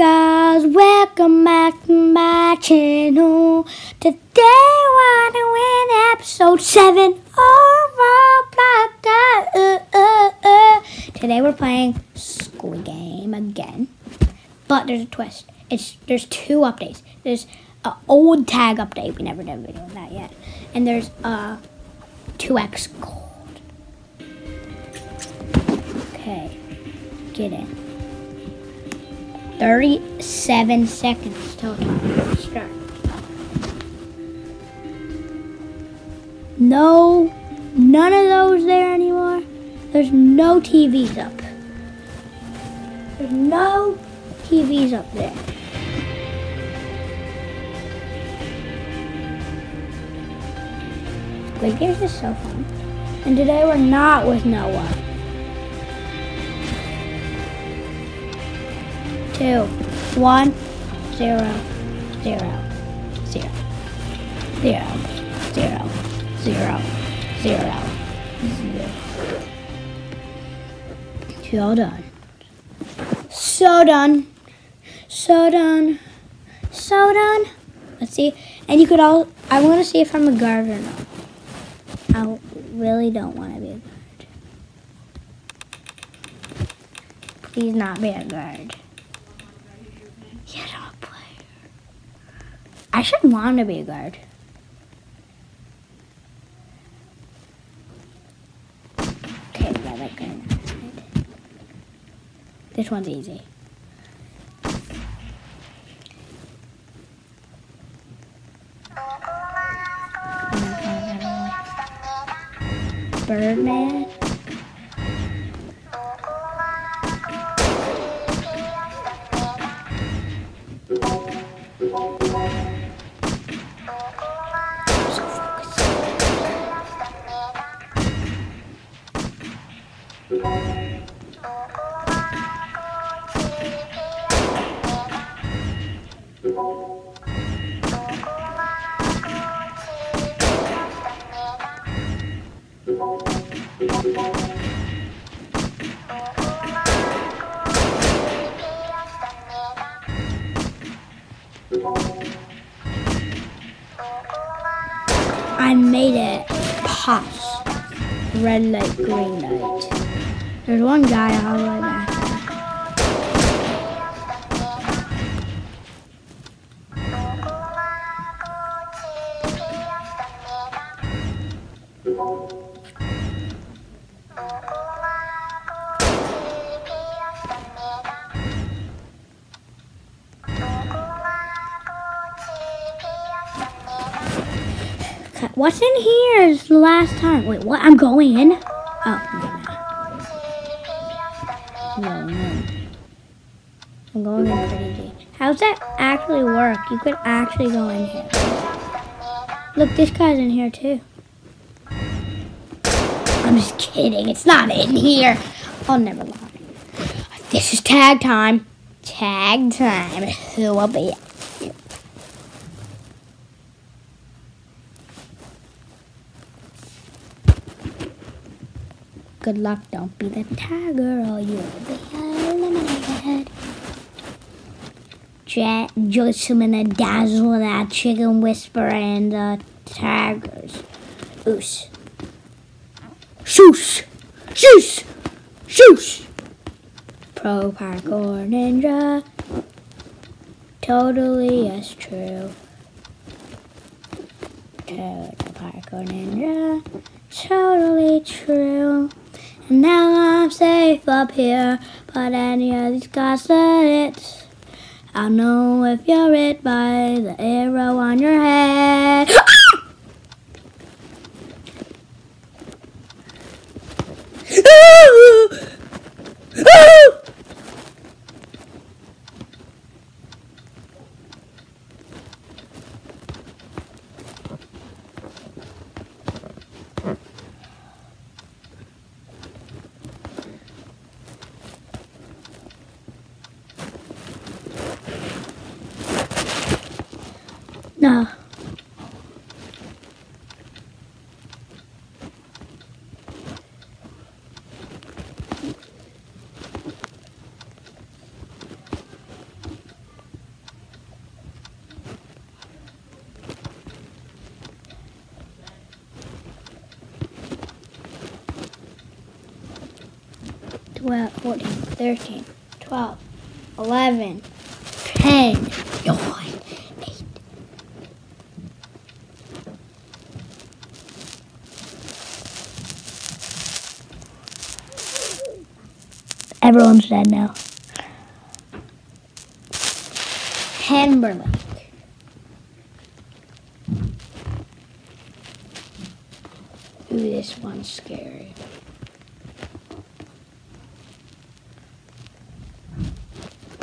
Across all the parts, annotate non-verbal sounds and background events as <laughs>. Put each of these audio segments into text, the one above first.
guys? Welcome back to my channel. Today we're gonna episode 7 of Roblox. Uh, uh, uh. Today we're playing Squid Game again. But there's a twist. It's There's two updates. There's an old tag update. We never did a video on that yet. And there's a 2x gold. Okay. Get in. 37 seconds time start. No, none of those there anymore. There's no TVs up. There's no TVs up there. Squid Games is so fun. And today we're not with Noah. Two, one, zero, zero, zero, zero, zero, zero, zero, zero. So done. So done. So done. So done. Let's see. And you could all. I want to see if I'm a guard or not. I really don't want to be a guard. Please not be a guard. I'm a player. I should want to be a guard. Okay, yeah, that guard. This one's easy. Birdman. I made it pause. Red light, green light. There's one guy all the way back What's in here is the last time. Wait, what? I'm going in? Oh, no, no. I'm going in. Pretty deep. How's that actually work? You could actually go in here. Look, this guy's in here too. I'm just kidding. It's not in here. Oh, never mind. This is tag time. Tag time. Who will be? Good luck, don't be the tiger or you'll be eliminated. Jet, Jocelyn, and Dazzle, that chicken whisperer, and the tigers. Oos. Shoosh! Shoosh! Shoosh! Pro parkour ninja. Totally yes true. Total parkour ninja. Totally true. And now I'm safe up here, but any of these it. I'll know if you're it by the arrow on your head. No. 12, 14, 13, 12, 11, 10, 9, 8. Everyone's dead now. Timberlake. Ooh, this one's scary.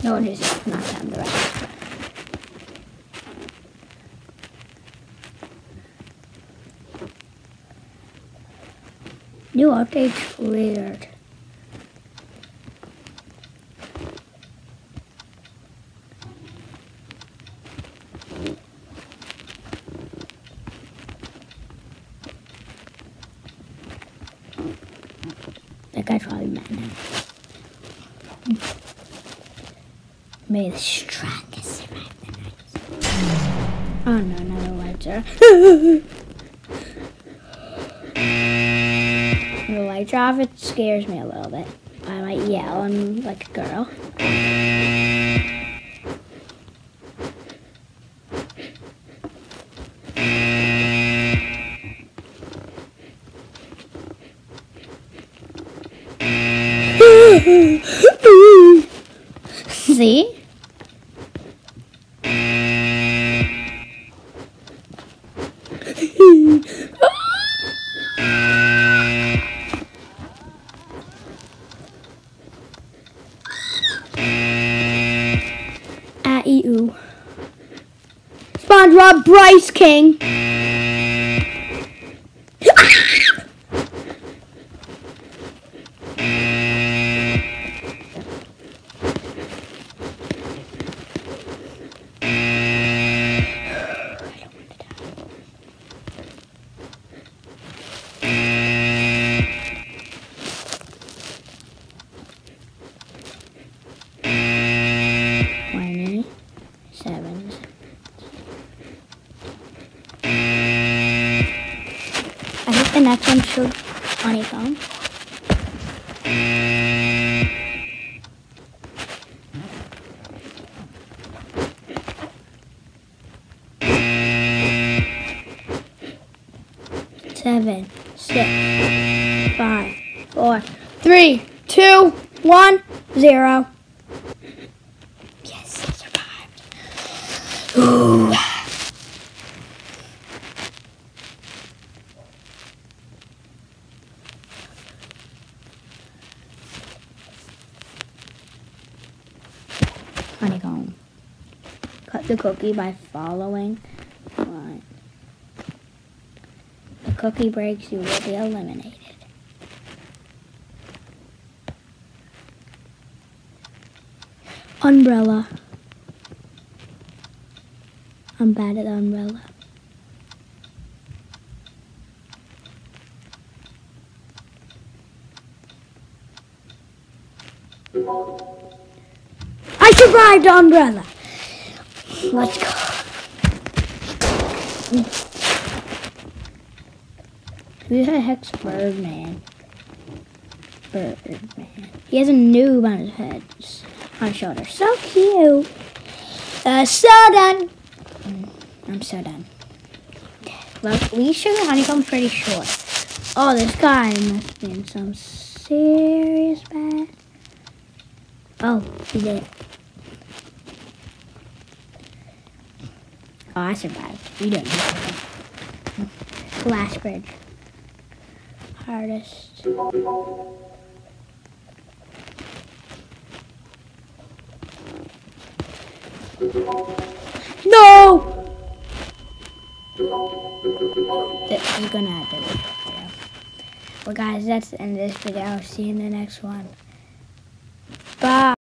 No, isn't. Not down the right. New update triggered. That guy's probably mad now. May the strongest survive the night. Oh no, another ledger. the lights are off, it scares me a little bit. I might yell and like a girl. <laughs> See? SpongeBob Bryce King. The next one should honeycomb. Seven, six, five, four, three, two, one, zero. Yes, I survived. <sighs> Ooh. Honeycomb. Cut the cookie by following. The cookie breaks, you will be eliminated. Umbrella. I'm bad at umbrella. I survived the umbrella. Let's go. Who the heck's Birdman? Birdman. He has a noob on his head, on his shoulder. So cute. Uh, so done. Mm, I'm so done. Well, we should honeycomb pretty short. Oh, this guy must be in some serious bad. Oh, he did. Oh, I survived. You didn't. Glass bridge. Hardest. No! You're gonna have to it there. Well, guys, that's the end of this video. See you in the next one. Bye.